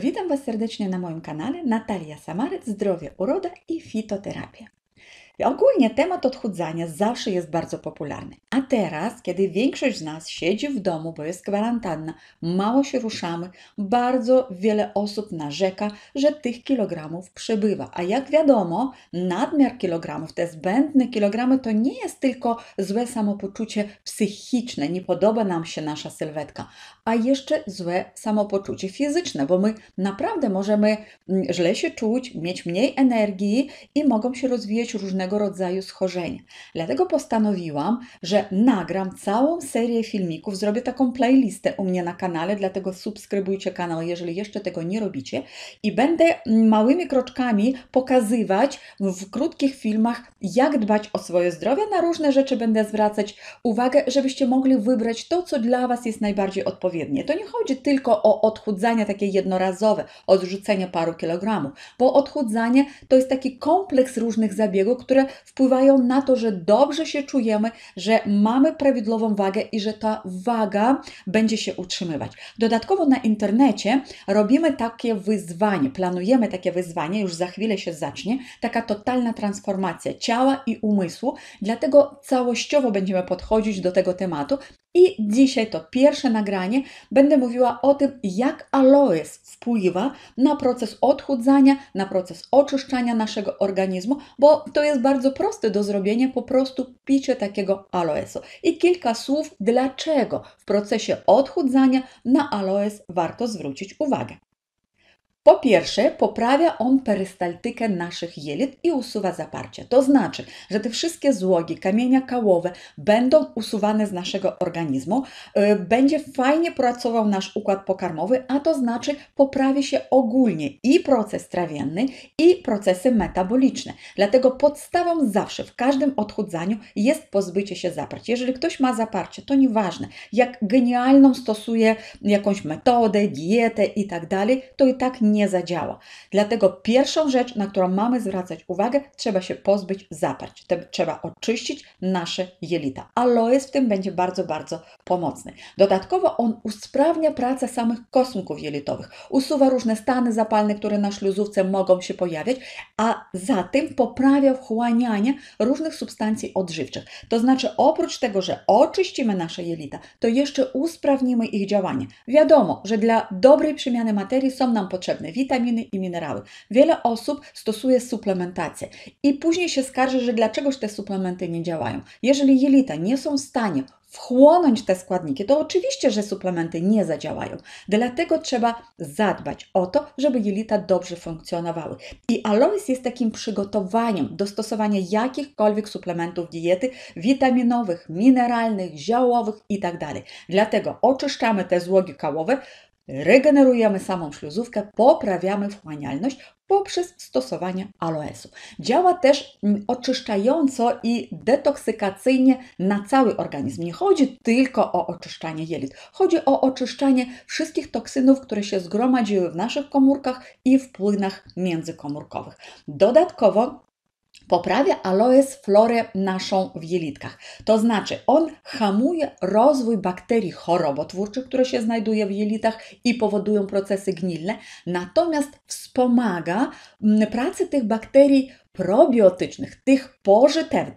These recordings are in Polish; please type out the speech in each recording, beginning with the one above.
Witam Was serdecznie na moim kanale Natalia Samaryc, Zdrowie, Uroda i Fitoterapia. Ogólnie temat odchudzania zawsze jest bardzo popularny. A teraz, kiedy większość z nas siedzi w domu, bo jest kwarantanna, mało się ruszamy, bardzo wiele osób narzeka, że tych kilogramów przybywa. A jak wiadomo, nadmiar kilogramów, te zbędne kilogramy, to nie jest tylko złe samopoczucie psychiczne, nie podoba nam się nasza sylwetka, a jeszcze złe samopoczucie fizyczne, bo my naprawdę możemy mm, źle się czuć, mieć mniej energii i mogą się rozwijać różne różnego rodzaju schorzenia. Dlatego postanowiłam, że nagram całą serię filmików, zrobię taką playlistę u mnie na kanale, dlatego subskrybujcie kanał, jeżeli jeszcze tego nie robicie i będę małymi kroczkami pokazywać w krótkich filmach, jak dbać o swoje zdrowie. Na różne rzeczy będę zwracać uwagę, żebyście mogli wybrać to, co dla Was jest najbardziej odpowiednie. To nie chodzi tylko o odchudzanie takie jednorazowe, odrzucenie paru kilogramów, bo odchudzanie to jest taki kompleks różnych zabiegów, które które wpływają na to, że dobrze się czujemy, że mamy prawidłową wagę i że ta waga będzie się utrzymywać. Dodatkowo na internecie robimy takie wyzwanie, planujemy takie wyzwanie, już za chwilę się zacznie, taka totalna transformacja ciała i umysłu, dlatego całościowo będziemy podchodzić do tego tematu i dzisiaj to pierwsze nagranie będę mówiła o tym, jak aloes wpływa na proces odchudzania, na proces oczyszczania naszego organizmu, bo to jest bardzo proste do zrobienia, po prostu picie takiego aloesu. I kilka słów, dlaczego w procesie odchudzania na aloes warto zwrócić uwagę. Po pierwsze, poprawia on perystaltykę naszych jelit i usuwa zaparcie. To znaczy, że te wszystkie złogi, kamienia kałowe będą usuwane z naszego organizmu, y, będzie fajnie pracował nasz układ pokarmowy, a to znaczy poprawi się ogólnie i proces trawienny, i procesy metaboliczne. Dlatego podstawą zawsze w każdym odchudzaniu jest pozbycie się zaparć. Jeżeli ktoś ma zaparcie, to nieważne, jak genialną stosuje jakąś metodę, dietę i tak dalej, to i tak nie nie zadziała. Dlatego pierwszą rzecz, na którą mamy zwracać uwagę, trzeba się pozbyć zaparć. Trzeba oczyścić nasze jelita. Aloes w tym będzie bardzo, bardzo pomocny. Dodatkowo on usprawnia pracę samych kosmków jelitowych, usuwa różne stany zapalne, które na śluzówce mogą się pojawiać, a za tym poprawia wchłanianie różnych substancji odżywczych. To znaczy, oprócz tego, że oczyścimy nasze jelita, to jeszcze usprawnimy ich działanie. Wiadomo, że dla dobrej przemiany materii są nam potrzebne potrzebne witaminy i minerały. Wiele osób stosuje suplementację i później się skarży, że dlaczegoś te suplementy nie działają. Jeżeli jelita nie są w stanie wchłonąć te składniki, to oczywiście, że suplementy nie zadziałają. Dlatego trzeba zadbać o to, żeby jelita dobrze funkcjonowały. I aloes jest takim przygotowaniem do stosowania jakichkolwiek suplementów diety witaminowych, mineralnych, ziołowych itd. Tak Dlatego oczyszczamy te złogi kałowe, regenerujemy samą śluzówkę, poprawiamy wchłanialność poprzez stosowanie aloesu. Działa też oczyszczająco i detoksykacyjnie na cały organizm. Nie chodzi tylko o oczyszczanie jelit, chodzi o oczyszczanie wszystkich toksynów, które się zgromadziły w naszych komórkach i w płynach międzykomórkowych. Dodatkowo poprawia aloes florę naszą w jelitkach. To znaczy, on hamuje rozwój bakterii chorobotwórczych, które się znajdują w jelitach i powodują procesy gnilne, natomiast wspomaga mm, pracę tych bakterii probiotycznych, tych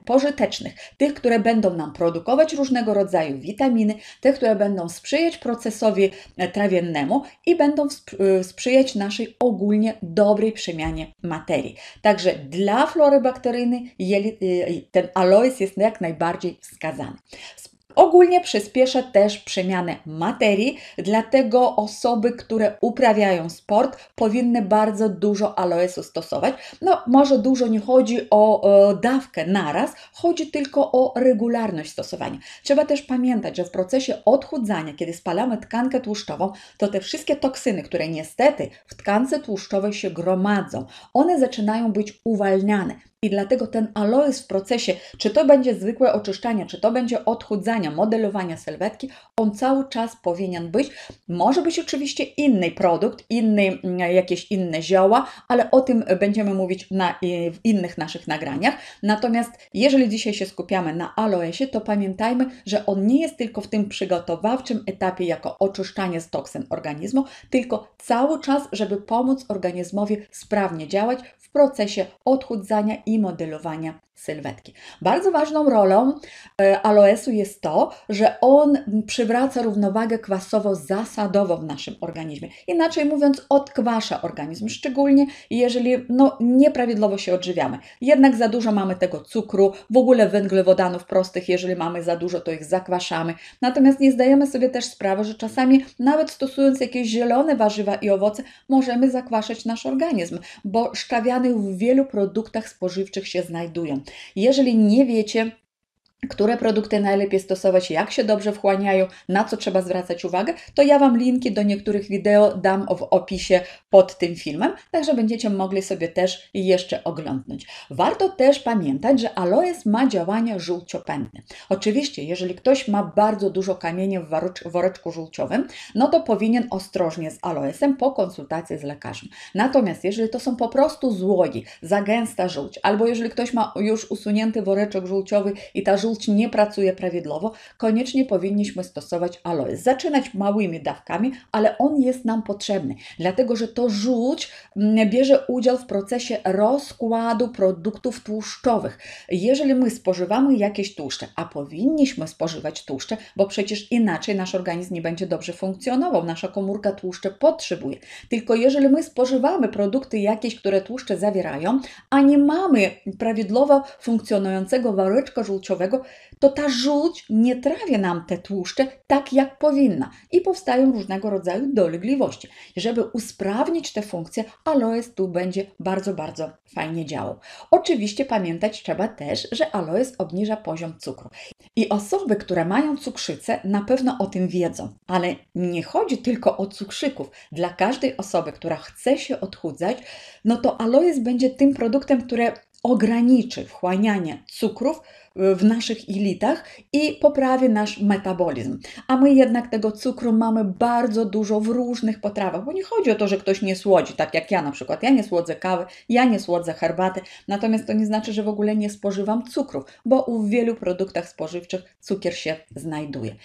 pożytecznych, tych, które będą nam produkować różnego rodzaju witaminy, tych, które będą sprzyjać procesowi e, trawiennemu i będą e, sprzyjać naszej ogólnie dobrej przemianie materii. Także dla flory bakteryjnej e, ten aloes jest jak najbardziej wskazany. Ogólnie przyspiesza też przemianę materii, dlatego osoby, które uprawiają sport, powinny bardzo dużo aloesu stosować. No, może dużo nie chodzi o, o dawkę naraz, chodzi tylko o regularność stosowania. Trzeba też pamiętać, że w procesie odchudzania, kiedy spalamy tkankę tłuszczową, to te wszystkie toksyny, które niestety w tkance tłuszczowej się gromadzą, one zaczynają być uwalniane. I dlatego ten aloes w procesie, czy to będzie zwykłe oczyszczanie, czy to będzie odchudzania, modelowania sylwetki, on cały czas powinien być. Może być oczywiście inny produkt, inny, mm, jakieś inne zioła, ale o tym będziemy mówić na, w innych naszych nagraniach. Natomiast jeżeli dzisiaj się skupiamy na aloesie, to pamiętajmy, że on nie jest tylko w tym przygotowawczym etapie jako oczyszczanie z toksyn organizmu, tylko cały czas, żeby pomóc organizmowi sprawnie działać w procesie odchudzania i modelowania sylwetki. Bardzo ważną rolą e, aloesu jest to, że on przywraca równowagę kwasowo-zasadową w naszym organizmie. Inaczej mówiąc, odkwasza organizm, szczególnie jeżeli no, nieprawidłowo się odżywiamy. Jednak za dużo mamy tego cukru, w ogóle węglowodanów prostych, jeżeli mamy za dużo, to ich zakwaszamy. Natomiast nie zdajemy sobie też sprawy, że czasami nawet stosując jakieś zielone warzywa i owoce, możemy zakwaszać nasz organizm, bo szczawiany w wielu produktach spożywczych się znajdują. Jeżeli nie wiecie, które produkty najlepiej stosować, jak się dobrze wchłaniają, na co trzeba zwracać uwagę, to ja Wam linki do niektórych wideo dam w opisie pod tym filmem, także będziecie mogli sobie też jeszcze oglądnąć. Warto też pamiętać, że aloes ma działanie żółciopędne. Oczywiście, jeżeli ktoś ma bardzo dużo kamieni w woreczku żółciowym, no to powinien ostrożnie z aloesem po konsultacji z lekarzem. Natomiast jeżeli to są po prostu złogi, za gęsta żółć, albo jeżeli ktoś ma już usunięty woreczek żółciowy i ta żółć żółć nie pracuje prawidłowo, koniecznie powinniśmy stosować aloes. Zaczynać małymi dawkami, ale on jest nam potrzebny, dlatego że to żółć mm, bierze udział w procesie rozkładu produktów tłuszczowych. Jeżeli my spożywamy jakieś tłuszcze, a powinniśmy spożywać tłuszcze, bo przecież inaczej nasz organizm nie będzie dobrze funkcjonował, nasza komórka tłuszcze potrzebuje. Tylko jeżeli my spożywamy produkty jakieś, które tłuszcze zawierają, a nie mamy prawidłowo funkcjonującego woreczka żółciowego, to ta żółć nie trawia nam te tłuszcze tak, jak powinna i powstają różnego rodzaju dolegliwości. Żeby usprawnić te funkcje, aloes tu będzie bardzo, bardzo fajnie działał. Oczywiście pamiętać trzeba też, że aloes obniża poziom cukru. I osoby, które mają cukrzycę, na pewno o tym wiedzą, ale nie chodzi tylko o cukrzyków. Dla każdej osoby, która chce się odchudzać, no to aloes będzie tym produktem, który ograniczy wchłanianie cukrów w naszych jelitach i poprawi nasz metabolizm. A my jednak tego cukru mamy bardzo dużo w różnych potrawach, bo nie chodzi o to, że ktoś nie słodzi, tak jak ja na przykład. Ja nie słodzę kawy, ja nie słodzę herbaty, natomiast to nie znaczy, że w ogóle nie spożywam cukrów, bo w wielu produktach spożywczych cukier się znajduje.